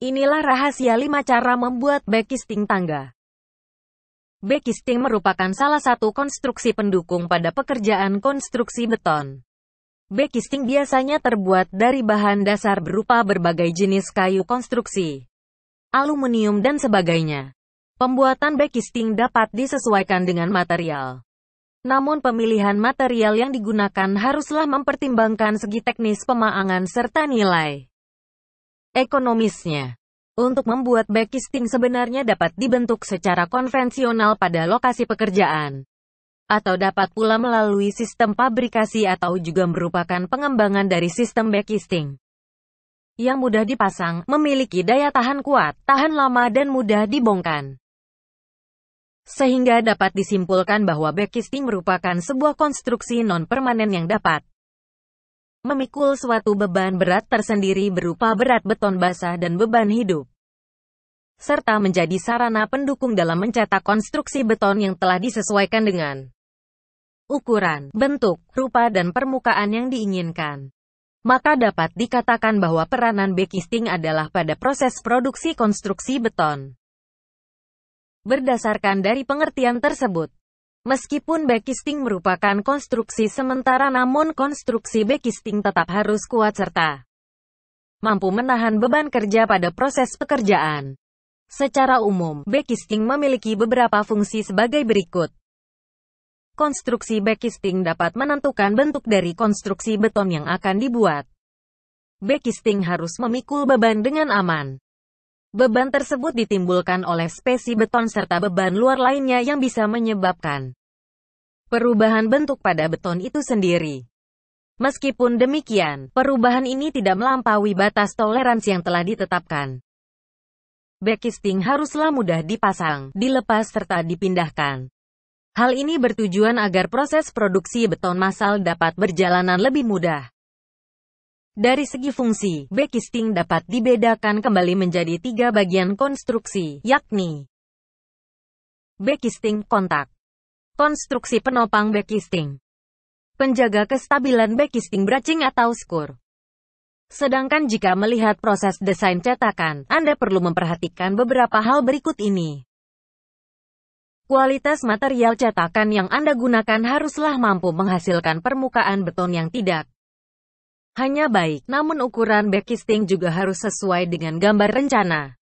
Inilah rahasia 5 cara membuat backisting tangga. Backisting merupakan salah satu konstruksi pendukung pada pekerjaan konstruksi beton. Backisting biasanya terbuat dari bahan dasar berupa berbagai jenis kayu konstruksi, aluminium dan sebagainya. Pembuatan backisting dapat disesuaikan dengan material. Namun pemilihan material yang digunakan haruslah mempertimbangkan segi teknis pemaangan serta nilai ekonomisnya. Untuk membuat backisting sebenarnya dapat dibentuk secara konvensional pada lokasi pekerjaan atau dapat pula melalui sistem pabrikasi atau juga merupakan pengembangan dari sistem backisting yang mudah dipasang, memiliki daya tahan kuat, tahan lama dan mudah dibongkar. Sehingga dapat disimpulkan bahwa backisting merupakan sebuah konstruksi non-permanen yang dapat memikul suatu beban berat tersendiri berupa berat beton basah dan beban hidup serta menjadi sarana pendukung dalam mencetak konstruksi beton yang telah disesuaikan dengan ukuran, bentuk, rupa dan permukaan yang diinginkan. Maka dapat dikatakan bahwa peranan backisting adalah pada proses produksi konstruksi beton. Berdasarkan dari pengertian tersebut, meskipun backisting merupakan konstruksi sementara namun konstruksi backisting tetap harus kuat serta mampu menahan beban kerja pada proses pekerjaan. Secara umum, backisting memiliki beberapa fungsi sebagai berikut. Konstruksi backisting dapat menentukan bentuk dari konstruksi beton yang akan dibuat. Backisting harus memikul beban dengan aman. Beban tersebut ditimbulkan oleh spesi beton serta beban luar lainnya yang bisa menyebabkan perubahan bentuk pada beton itu sendiri. Meskipun demikian, perubahan ini tidak melampaui batas toleransi yang telah ditetapkan. Backisting haruslah mudah dipasang, dilepas serta dipindahkan. Hal ini bertujuan agar proses produksi beton massal dapat berjalanan lebih mudah. Dari segi fungsi, backisting dapat dibedakan kembali menjadi tiga bagian konstruksi, yakni backisting kontak, konstruksi penopang backisting, penjaga kestabilan backisting bracing atau skur. Sedangkan jika melihat proses desain cetakan, Anda perlu memperhatikan beberapa hal berikut ini. Kualitas material cetakan yang Anda gunakan haruslah mampu menghasilkan permukaan beton yang tidak hanya baik, namun ukuran backisting juga harus sesuai dengan gambar rencana.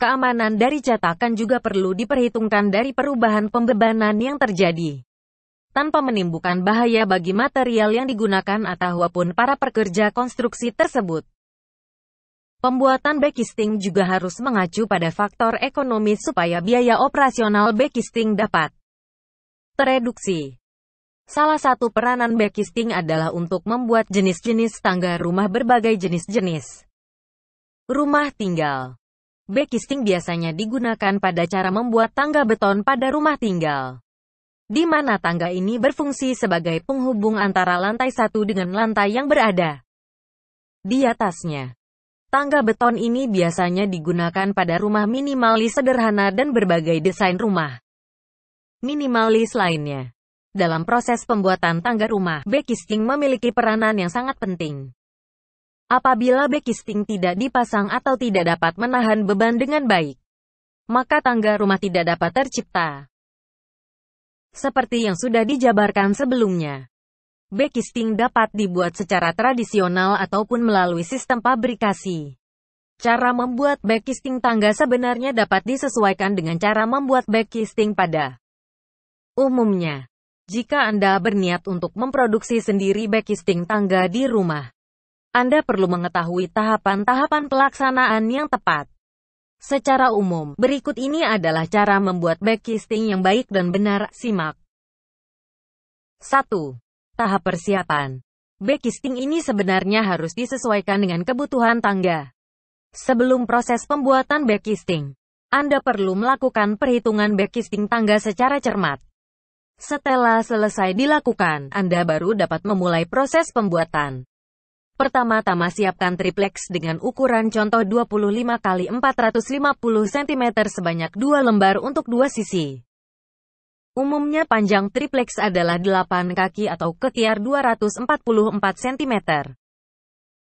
Keamanan dari cetakan juga perlu diperhitungkan dari perubahan pembebanan yang terjadi. Tanpa menimbulkan bahaya bagi material yang digunakan ataupun para pekerja konstruksi tersebut. Pembuatan backisting juga harus mengacu pada faktor ekonomis supaya biaya operasional backisting dapat tereduksi. Salah satu peranan backisting adalah untuk membuat jenis-jenis tangga rumah berbagai jenis-jenis. Rumah tinggal. Backisting biasanya digunakan pada cara membuat tangga beton pada rumah tinggal. Di mana tangga ini berfungsi sebagai penghubung antara lantai satu dengan lantai yang berada di atasnya. Tangga beton ini biasanya digunakan pada rumah minimalis sederhana dan berbagai desain rumah minimalis lainnya. Dalam proses pembuatan tangga rumah, backisting memiliki peranan yang sangat penting. Apabila backisting tidak dipasang atau tidak dapat menahan beban dengan baik, maka tangga rumah tidak dapat tercipta. Seperti yang sudah dijabarkan sebelumnya. Backisting dapat dibuat secara tradisional ataupun melalui sistem pabrikasi. Cara membuat backisting tangga sebenarnya dapat disesuaikan dengan cara membuat backisting pada umumnya. Jika Anda berniat untuk memproduksi sendiri backisting tangga di rumah, Anda perlu mengetahui tahapan-tahapan pelaksanaan yang tepat. Secara umum, berikut ini adalah cara membuat backisting yang baik dan benar, simak. 1. Tahap persiapan. Backisting ini sebenarnya harus disesuaikan dengan kebutuhan tangga. Sebelum proses pembuatan backisting, Anda perlu melakukan perhitungan backisting tangga secara cermat. Setelah selesai dilakukan, Anda baru dapat memulai proses pembuatan. Pertama-tama siapkan triplex dengan ukuran contoh 25 x 450 cm sebanyak dua lembar untuk dua sisi. Umumnya panjang triplex adalah 8 kaki atau ketiar 244 cm.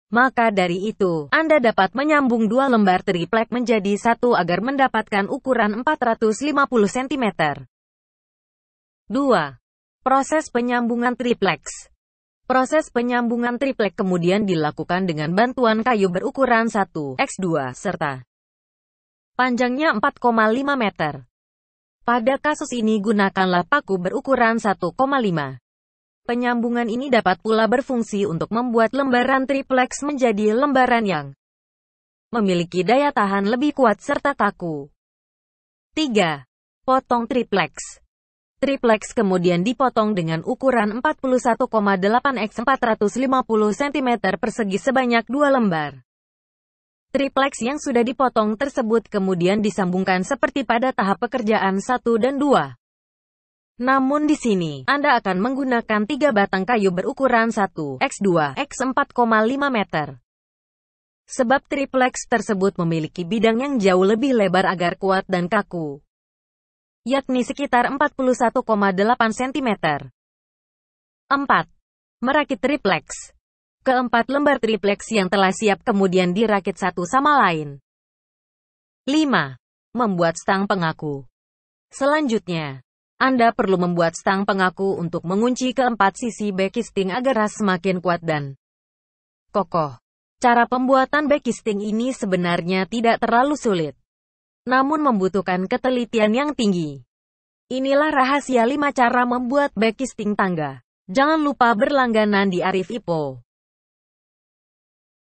Maka dari itu, Anda dapat menyambung dua lembar triplek menjadi satu agar mendapatkan ukuran 450 cm. 2. Proses penyambungan triplex Proses penyambungan triplek kemudian dilakukan dengan bantuan kayu berukuran 1 x 2 serta panjangnya 4,5 meter. Pada kasus ini gunakanlah paku berukuran 1,5. Penyambungan ini dapat pula berfungsi untuk membuat lembaran triplex menjadi lembaran yang memiliki daya tahan lebih kuat serta kaku. 3. Potong triplex Triplex kemudian dipotong dengan ukuran 41,8 x 450 cm persegi sebanyak dua lembar. Triplex yang sudah dipotong tersebut kemudian disambungkan seperti pada tahap pekerjaan 1 dan 2. Namun di sini, Anda akan menggunakan tiga batang kayu berukuran 1 x 2 x 4,5 meter. Sebab triplex tersebut memiliki bidang yang jauh lebih lebar agar kuat dan kaku yakni sekitar 41,8 cm. 4. Merakit triplex. Keempat lembar triplex yang telah siap kemudian dirakit satu sama lain. 5. Membuat stang pengaku. Selanjutnya, Anda perlu membuat stang pengaku untuk mengunci keempat sisi backisting agar semakin kuat dan kokoh. Cara pembuatan backisting ini sebenarnya tidak terlalu sulit namun membutuhkan ketelitian yang tinggi. Inilah rahasia 5 cara membuat backisting tangga. Jangan lupa berlangganan di Arif Ipo.